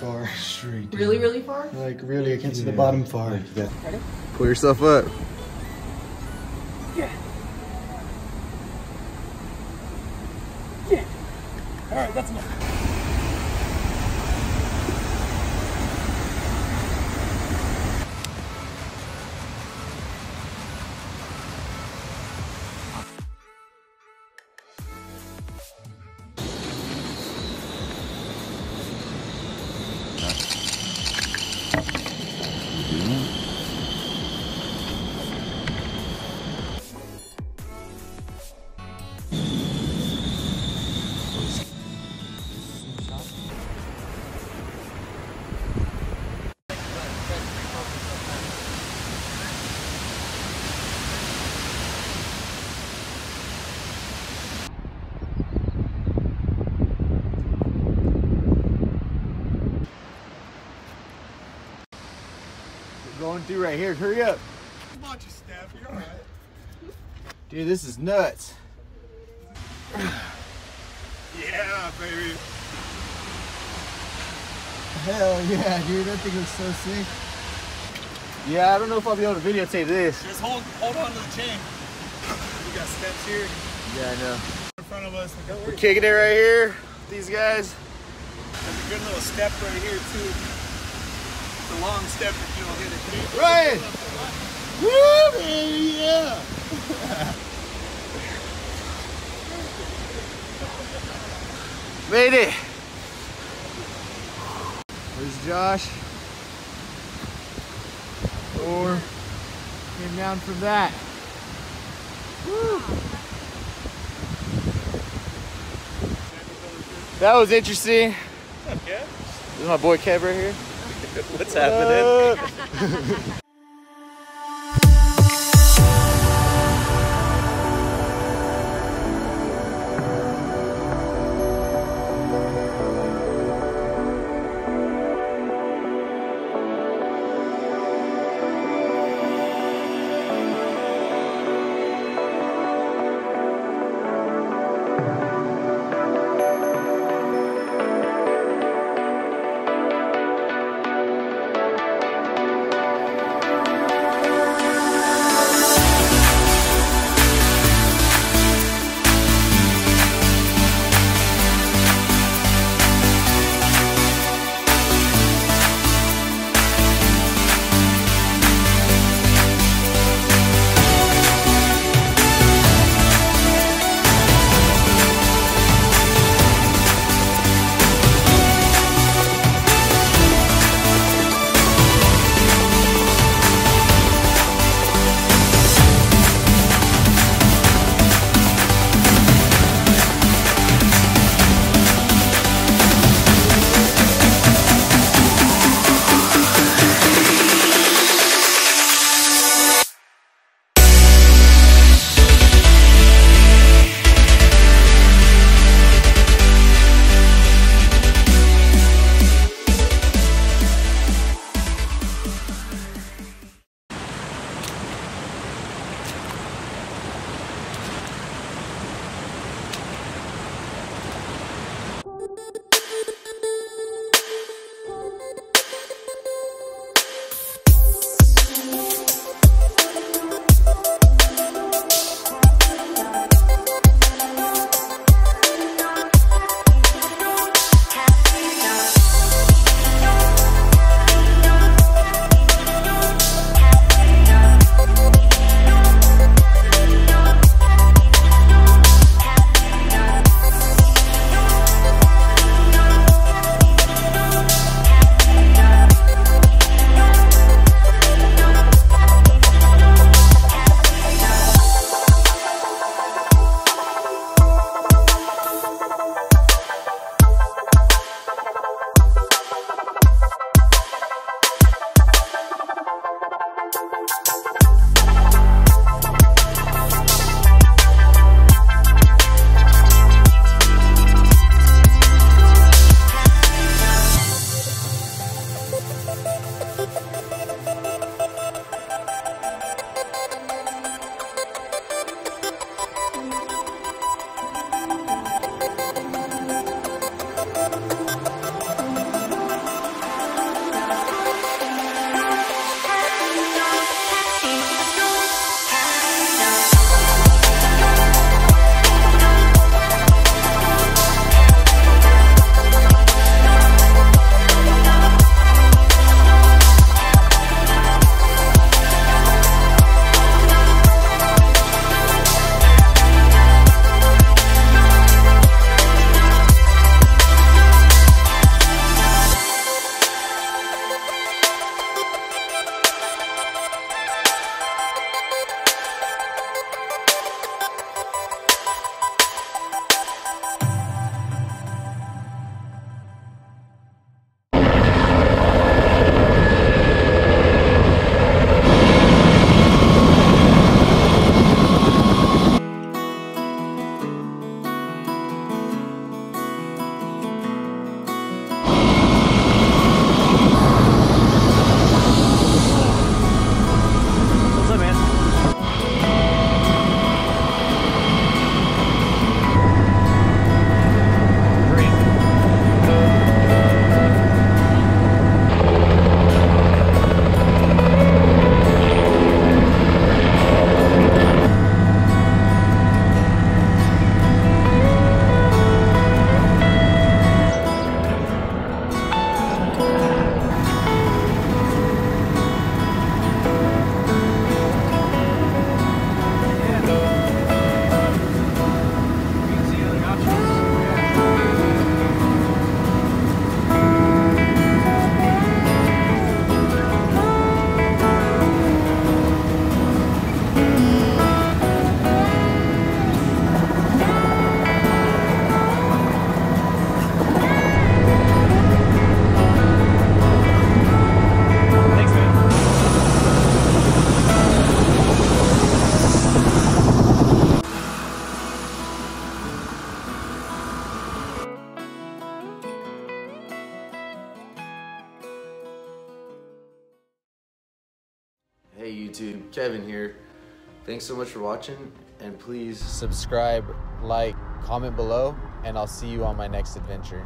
goes really, really far straight. down. Really, really far? Like really, I can see the bottom far. Pull yourself up. We're going through right here. Hurry up. Come on, Steph. You're all right. Dude, this is nuts. Yeah, baby. Hell yeah, dude. That thing looks so sick. Yeah, I don't know if I'll be able to videotape this. Just hold hold on to the chain. We got steps here Yeah, I know. in front of us. We're kicking it right here. These guys. There's a good little step right here too. It's a long step if you don't hit it. Ryan! Woo, baby, yeah! Made it! There's Josh. Or came down from that. Woo. That was interesting. Yeah. This is my boy Kev right here. What's happening? Uh, Uh, YouTube? Kevin here. Thanks so much for watching, and please subscribe, like, comment below, and I'll see you on my next adventure.